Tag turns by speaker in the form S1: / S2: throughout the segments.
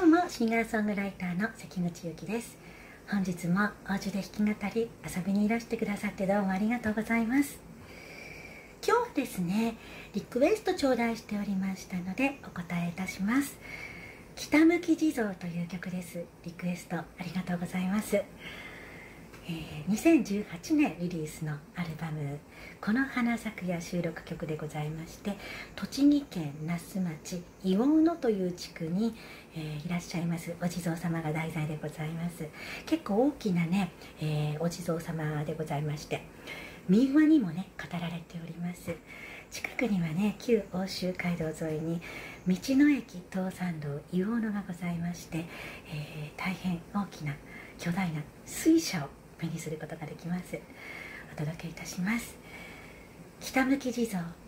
S1: どうもシンガーソングライターの関口ゆきです。本日もお家で弾き語り遊びにいらしてくださってどうもありがとうございます。今日はですねリクエスト頂戴しておりましたのでお答えいたします。北向き地蔵という曲です。リクエストありがとうございます。え、2018年リリースのアルバム「この花咲くや」収録曲でございまして栃木県那須町硫黄野という地区に、えー、いらっしゃいますお地蔵様が題材でございます。結構大きなね、えー、お地蔵様でございまして民話にもね語られております。近くにはね旧奥州街道沿いに道の駅東山道硫黄野がございまして、え大変大きな巨大な水車を目にすることができます。お届けいたします。北向き地蔵。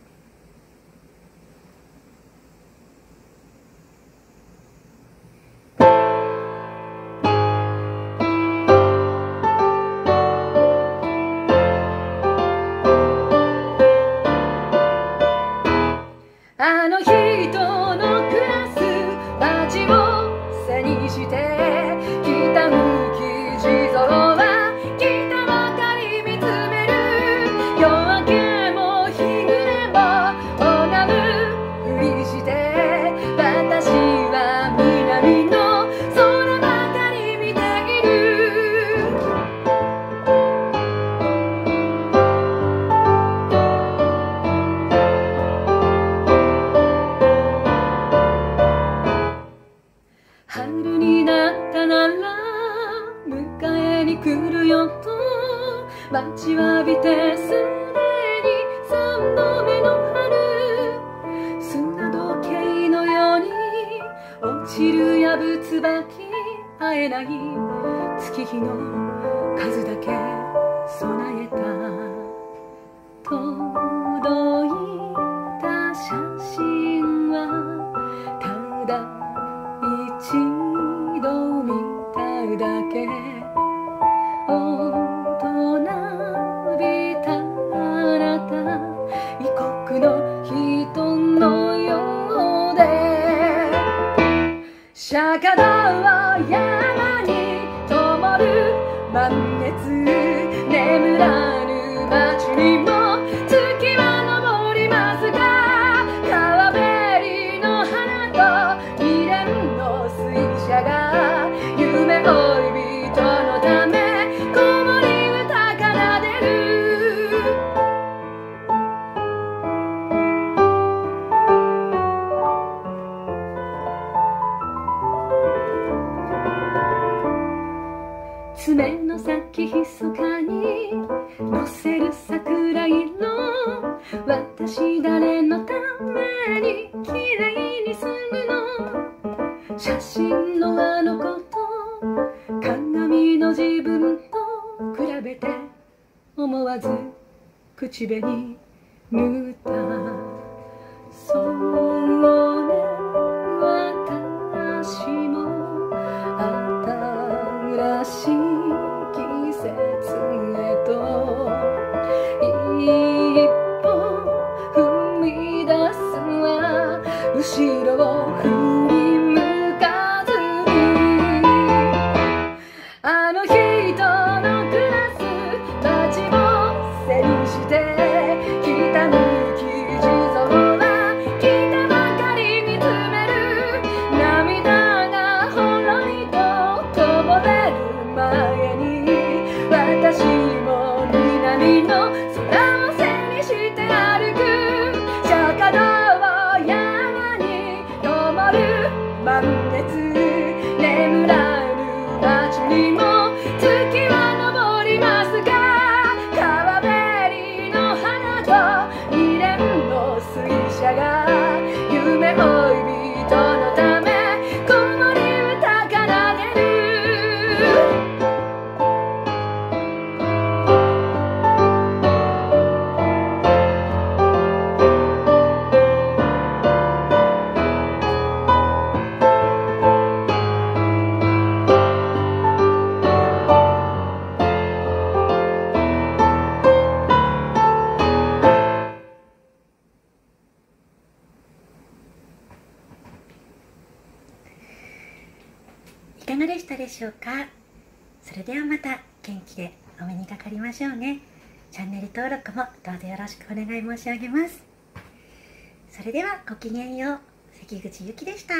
S2: 待ちわびてすでに三度目の春。砂時計のように落ちるやぶつばき会えない月日の数だけ備えた。釈迦は山爪の先ひそかに乗せる桜色。私誰のために綺麗にするの？写真のあの子と鏡の自分と比べて思わず口紅塗った。ますが後ろを振り
S1: かがでしたでしょうか？それではまた元気でお目にかかりましょうね。チャンネル登録もどうぞよろしくお願い申し上げます。それではごきげんよう関口ゆきでした。